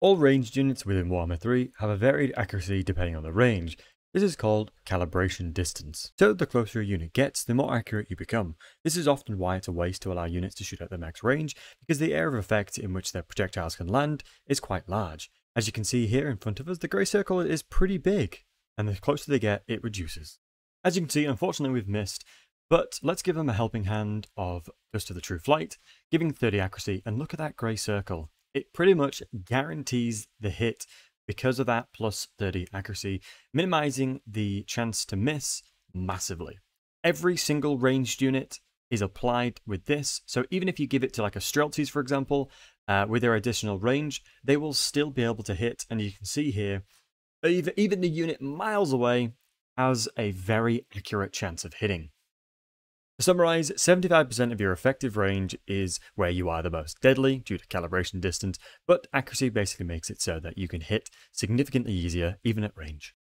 All ranged units within Warhammer 3 have a varied accuracy depending on the range. This is called calibration distance. So the closer a unit gets, the more accurate you become. This is often why it's a waste to allow units to shoot at their max range, because the area of effect in which their projectiles can land is quite large. As you can see here in front of us, the grey circle is pretty big, and the closer they get, it reduces. As you can see, unfortunately we've missed, but let's give them a helping hand of Dust of the True Flight, giving 30 accuracy, and look at that grey circle it pretty much guarantees the hit because of that plus 30 accuracy, minimizing the chance to miss massively. Every single ranged unit is applied with this, so even if you give it to like a Streltsys, for example, uh, with their additional range, they will still be able to hit, and you can see here, even the unit miles away has a very accurate chance of hitting. To summarize, 75% of your effective range is where you are the most deadly due to calibration distance, but accuracy basically makes it so that you can hit significantly easier even at range.